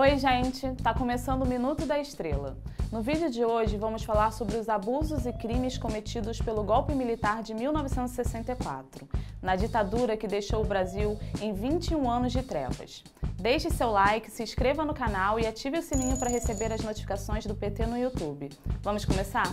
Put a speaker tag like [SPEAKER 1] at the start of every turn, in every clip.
[SPEAKER 1] Oi, gente! Tá começando o Minuto da Estrela. No vídeo de hoje vamos falar sobre os abusos e crimes cometidos pelo golpe militar de 1964, na ditadura que deixou o Brasil em 21 anos de trevas. Deixe seu like, se inscreva no canal e ative o sininho para receber as notificações do PT no YouTube. Vamos começar?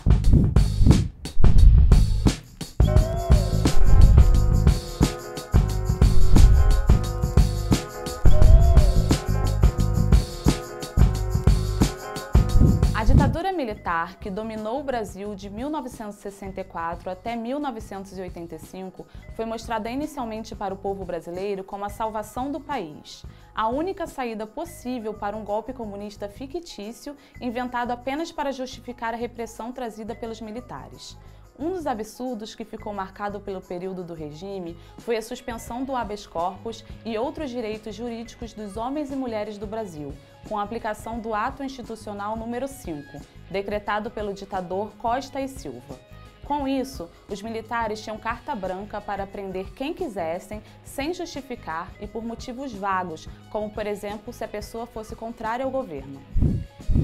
[SPEAKER 1] Militar que dominou o Brasil de 1964 até 1985 foi mostrada inicialmente para o povo brasileiro como a salvação do país, a única saída possível para um golpe comunista fictício inventado apenas para justificar a repressão trazida pelos militares. Um dos absurdos que ficou marcado pelo período do regime foi a suspensão do habeas corpus e outros direitos jurídicos dos homens e mulheres do Brasil, com a aplicação do Ato Institucional número 5, decretado pelo ditador Costa e Silva. Com isso, os militares tinham carta branca para prender quem quisessem, sem justificar e por motivos vagos, como por exemplo se a pessoa fosse contrária ao governo.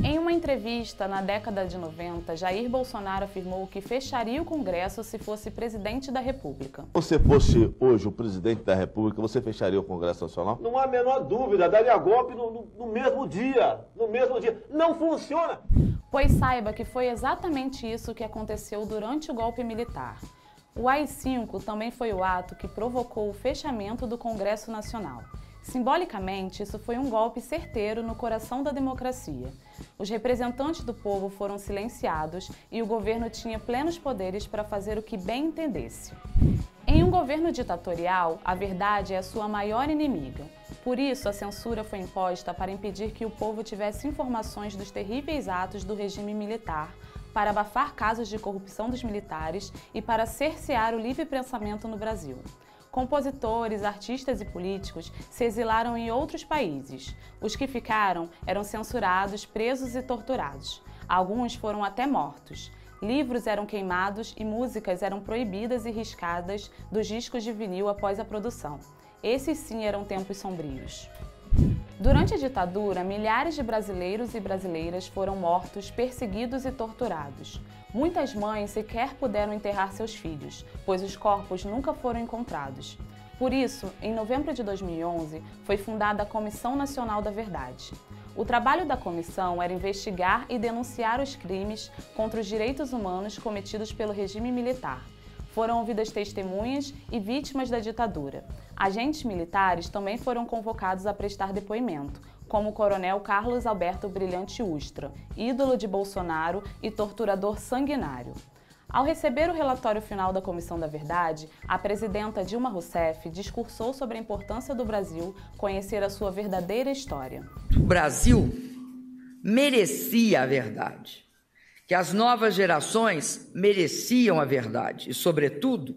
[SPEAKER 1] Em uma entrevista na década de 90, Jair Bolsonaro afirmou que fecharia o Congresso se fosse presidente da República.
[SPEAKER 2] Se você fosse hoje o presidente da República, você fecharia o Congresso Nacional?
[SPEAKER 3] Não há a menor dúvida, daria golpe no, no, no mesmo dia. No mesmo dia. Não funciona!
[SPEAKER 1] Pois saiba que foi exatamente isso que aconteceu durante o golpe militar. O AI-5 também foi o ato que provocou o fechamento do Congresso Nacional. Simbolicamente, isso foi um golpe certeiro no coração da democracia. Os representantes do povo foram silenciados e o governo tinha plenos poderes para fazer o que bem entendesse. Em um governo ditatorial, a verdade é a sua maior inimiga. Por isso, a censura foi imposta para impedir que o povo tivesse informações dos terríveis atos do regime militar, para abafar casos de corrupção dos militares e para cercear o livre pensamento no Brasil. Compositores, artistas e políticos se exilaram em outros países. Os que ficaram eram censurados, presos e torturados. Alguns foram até mortos. Livros eram queimados e músicas eram proibidas e riscadas dos discos de vinil após a produção. Esses sim eram tempos sombrios. Durante a ditadura, milhares de brasileiros e brasileiras foram mortos, perseguidos e torturados. Muitas mães sequer puderam enterrar seus filhos, pois os corpos nunca foram encontrados. Por isso, em novembro de 2011, foi fundada a Comissão Nacional da Verdade. O trabalho da comissão era investigar e denunciar os crimes contra os direitos humanos cometidos pelo regime militar, foram ouvidas testemunhas e vítimas da ditadura. Agentes militares também foram convocados a prestar depoimento, como o coronel Carlos Alberto Brilhante Ustra, ídolo de Bolsonaro e torturador sanguinário. Ao receber o relatório final da Comissão da Verdade, a presidenta Dilma Rousseff discursou sobre a importância do Brasil conhecer a sua verdadeira história.
[SPEAKER 4] O Brasil merecia a verdade que as novas gerações mereciam a verdade e, sobretudo,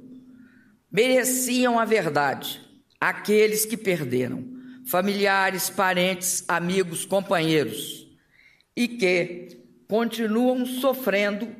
[SPEAKER 4] mereciam a verdade aqueles que perderam familiares, parentes, amigos, companheiros e que continuam sofrendo